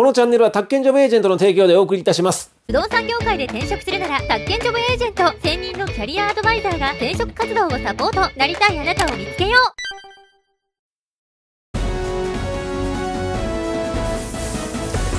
このチャンネルは宅建ジョブエージェントの提供でお送りいたします。不動産業界で転職するなら、宅建ジョブエージェント専任のキャリアアドバイザーが転職活動をサポート。なりたいあなたを見つけよう。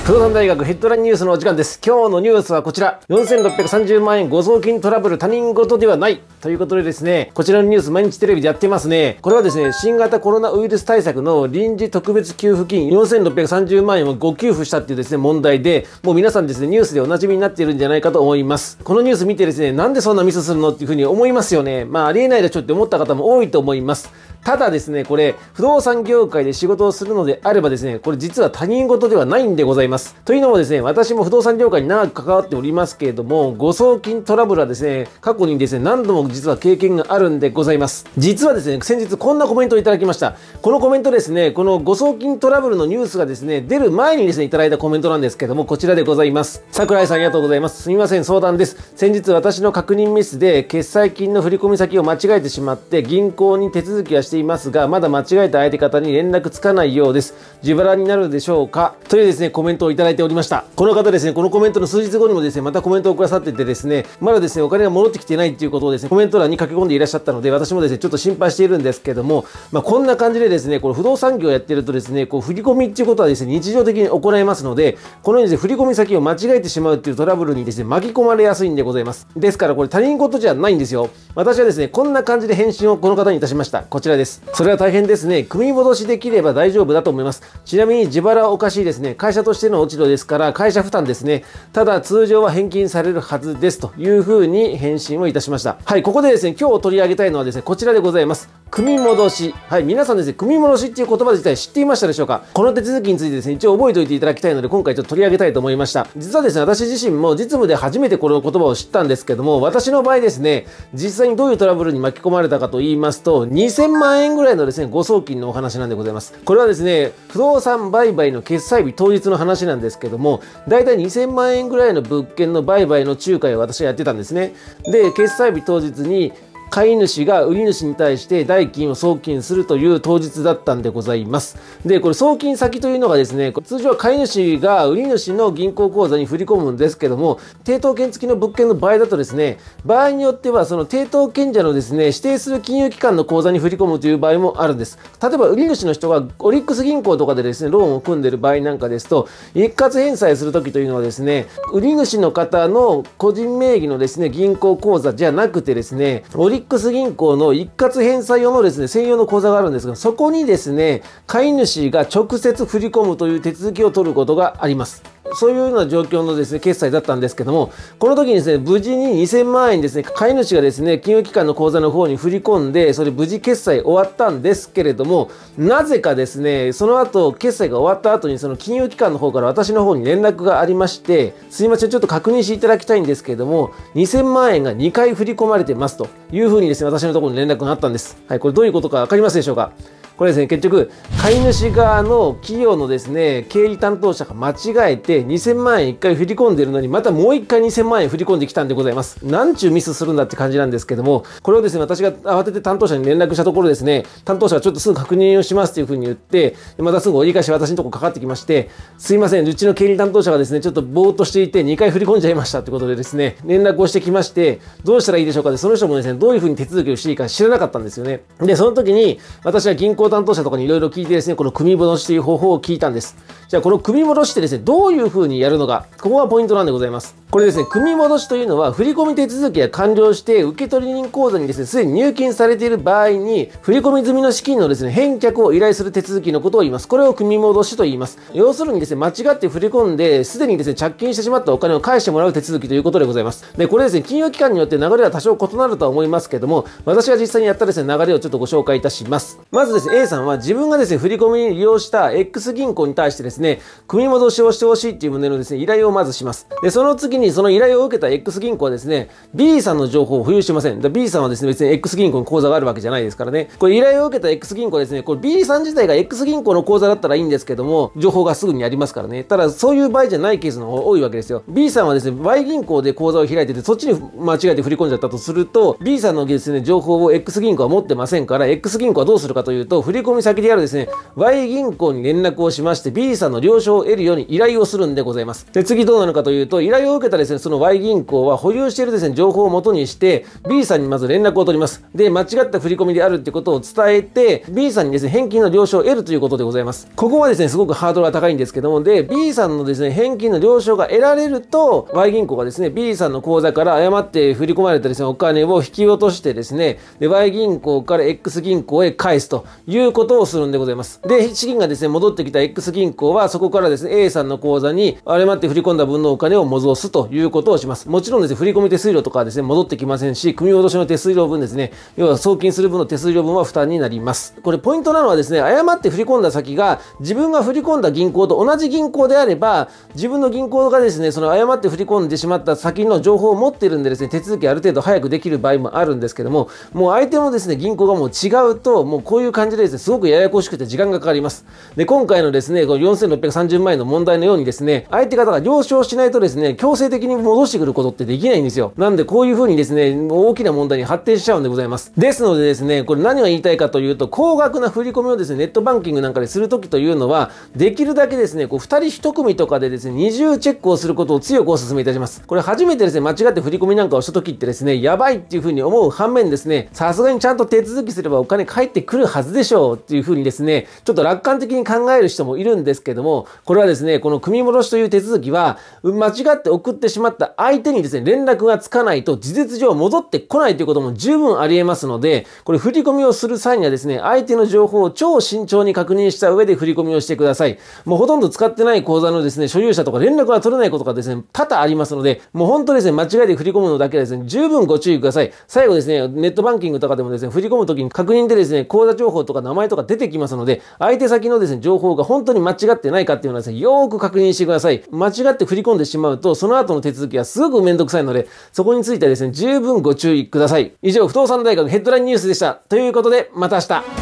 不動産大学ヘッドラインニュースのお時間です。今日のニュースはこちら。4630万円誤送金トラブル他人事ではない。ということでですね、こちらのニュース毎日テレビでやってますね。これはですね、新型コロナウイルス対策の臨時特別給付金4630万円を誤給付したっていうですね、問題で、もう皆さんですね、ニュースでお馴染みになっているんじゃないかと思います。このニュース見てですね、なんでそんなミスするのっていうふうに思いますよね。まあ、ありえないでしょって思った方も多いと思います。ただですね、これ、不動産業界で仕事をするのであればですね、これ実は他人事ではないんでございます。というのもですね、私も不動産業界に長く関わっておりますけれども、誤送金トラブルはですね、過去にですね、何度も実は経験があるんでございます。実はですね、先日こんなコメントをいただきました。このコメントですね、この誤送金トラブルのニュースがですね、出る前にですね、いただいたコメントなんですけども、こちらでございます。桜井さんありがとうございます。すみません、相談です。先日私の確認ミスで、決済金の振込先を間違えてしまって、銀行に手続きはしてしていますが、まだ間違えた相手方に連絡つかないようです。自腹になるでしょうか？というですね、コメントをいただいておりました。この方ですね、このコメントの数日後にもですね、またコメントをくださっててですね、まだですね、お金が戻ってきてないっていうことをですね、コメント欄に書き込んでいらっしゃったので、私もですね、ちょっと心配しているんですけども、まあ、こんな感じでですね、この不動産業をやってるとですね、こう、振り込みっていうことはですね、日常的に行いますので、このようにですね、振り込み先を間違えてしまうっていうトラブルにですね、巻き込まれやすいんでございます。ですから、これ他人事じゃないんですよ。私はですね、こんな感じで返信をこの方にいたしました。こちらです。ですそれは大変ですね。組み戻しできれば大丈夫だと思います。ちなみに自腹はおかしいですね。会社としての落ち度ですから、会社負担ですね。ただ、通常は返金されるはずです。というふうに返信をいたしました。はい、ここでですね、今日取り上げたいのはですね、こちらでございます。組み戻し。はい、皆さんですね、組み戻しっていう言葉自体知っていましたでしょうか？この手続きについてですね、一応覚えておいていただきたいので、今回ちょっと取り上げたいと思いました。実はですね、私自身も実務で初めてこの言葉を知ったんですけども、私の場合ですね、実際にどういうトラブルに巻き込まれたかと言いますと、2000万円ぐらいのですね、誤送金のお話なんでございます。これはですね、不動産売買の決済日当日の話なんですけども、だいたい2000万円ぐらいの物件の売買の仲介を私はやってたんですね。で、決済日当日に、買い主が売り主に対して代金を送金するという当日だったんでございます。で、これ送金先というのがですね、通常は買い主が売り主の銀行口座に振り込むんですけども、抵当権付きの物件の場合だとですね、場合によってはその抵当権者のですね、指定する金融機関の口座に振り込むという場合もあるんです。例えば売り主の人がオリックス銀行とかでですね、ローンを組んでる場合なんかですと、一括返済するときというのはですね、売り主の方の個人名義のですね、銀行口座じゃなくてですね、オリクス銀行の一括返済用のですね、専用の口座があるんですが、そこにですね、買い主が直接振り込むという手続きを取ることがあります。そういうような状況のですね、決済だったんですけども、この時にですね、無事に2000万円ですね、買い主がですね、金融機関の口座の方に振り込んで、それ無事決済終わったんですけれども、なぜかですね、その後、決済が終わった後に、その金融機関の方から私の方に連絡がありまして、すいません、ちょっと確認していただきたいんですけれども、2000万円が2回振り込まれてますというふうにですね、私のところに連絡があったんです。はい、これどういうことかわかりますでしょうか？これですね、結局、買い主側の企業のですね、経理担当者が間違えて2000万円1回振り込んでるのに、またもう1回2000万円振り込んできたんでございます。なんちゅうミスするんだって感じなんですけども、これをですね、私が慌てて担当者に連絡したところですね、担当者がちょっとすぐ確認をしますというふうに言って、またすぐ折り返し私のとこかかってきまして、すいません、うちの経理担当者がですね、ちょっとぼーっとしていて2回振り込んじゃいましたってことでですね、連絡をしてきまして、どうしたらいいでしょうかで、その人もですね、どういうふうに手続きをしていいか知らなかったんですよね。で、その時に、私は銀行担当者とかにいろいろ聞いてですね、この組み戻しという方法を聞いたんです。じゃあ、この組み戻しってですね、どういうふうにやるのか、ここがポイントなんでございます。これですね、組み戻しというのは、振込手続きが完了して、受取人口座にですね、すでに入金されている場合に、振込済みの資金のですね、返却を依頼する手続きのことを言います。これを組み戻しと言います。要するにですね、間違って振り込んで、すでにですね、着金してしまったお金を返してもらう手続きということでございます。で、これですね、金融機関によって流れは多少異なるとは思いますけども、私が実際にやったですね、流れをちょっとご紹介いたします。まずですね、A さんは自分がですね、振り込みに利用した X 銀行に対してですね、組み戻しをしてほしいっていう旨のですね、依頼をまずします。で、その次にその依頼を受けた X 銀行はですね、B さんの情報を保有しません。B さんはですね、別に X 銀行に口座があるわけじゃないですからね。これ依頼を受けた X 銀行ですね、これ B さん自体が X 銀行の口座だったらいいんですけども、情報がすぐにありますからね。ただ、そういう場合じゃないケースの方が多いわけですよ。B さんはですね、Y 銀行で口座を開いてて、そっちに間違えて振り込んじゃったとすると、B さんのですね、情報を X 銀行は持ってませんから、X 銀行はどうするかというと、振込先であるですね、Y 銀行に連絡をしまして、B さんの了承を得るように依頼をするんでございます。で、次どうなのかというと、依頼を受けたですね、その Y 銀行は保有しているですね、情報をもとにして、B さんにまず連絡を取ります。で、間違った振り込みであるってことを伝えて、B さんにですね、返金の了承を得るということでございます。ここはですね、すごくハードルが高いんですけども、で、B さんのですね、返金の了承が得られると、Y 銀行がですね、B さんの口座から誤って振り込まれたですね、お金を引き落としてですね、で、Y 銀行から X 銀行へ返すといいうことをするんでございます。で、資金がですね、戻ってきた X 銀行は、そこからですね、A さんの口座に誤って振り込んだ分のお金を戻すということをします。もちろんですね、振込手数料とかはですね、戻ってきませんし、組み戻しの手数料分ですね、要は送金する分の手数料分は負担になります。これポイントなのはですね、誤って振り込んだ先が、自分が振り込んだ銀行と同じ銀行であれば、自分の銀行がですね、その誤って振り込んでしまった先の情報を持ってるんでですね、手続きある程度早くできる場合もあるんですけども、もう相手のですね、銀行がもう違うと、もうこういう感じでですね、すごくややこしくて時間がかかります。で、今回のですね、この4630万円の問題のようにですね、相手方が了承しないとですね、強制的に戻してくることってできないんですよ。なんで、こういう風にですね、大きな問題に発展しちゃうんでございます。ですのでですね、これ何が言いたいかというと、高額な振り込みをですね、ネットバンキングなんかでするときというのは、できるだけですね、こう、2人1組とかでですね、二重チェックをすることを強くお勧めいたします。これ初めてですね、間違って振り込みなんかをしたときってですね、やばいっていう風に思う反面ですね、さすがにちゃんと手続きすればお金返ってくるはずでしょうっていう風にですね、ちょっと楽観的に考える人もいるんですけども、これはですね、この組み戻しという手続きは、間違って送ってしまった相手にですね、連絡がつかないと事実上戻ってこないということも十分あり得ますので、これ振り込みをする際にはですね、相手の情報を超慎重に確認した上で振り込みをしてください。もうほとんど使ってない口座のですね、所有者とか連絡が取れないことがですね、多々ありますので、もう本当ですね、間違えて振り込むのだけはですね、十分ご注意ください。最後ですね、ネットバンキングとかでもですね、振り込むときに確認でですね、口座情報とかか名前とか出てきますので、相手先のですね、情報が本当に間違ってないかっていうのはですね、よーく確認してください。間違って振り込んでしまうと、その後の手続きはすごくめんどくさいので、そこについてはですね、十分ご注意ください。以上、不動産大学ヘッドラインニュースでした。ということで、また明日。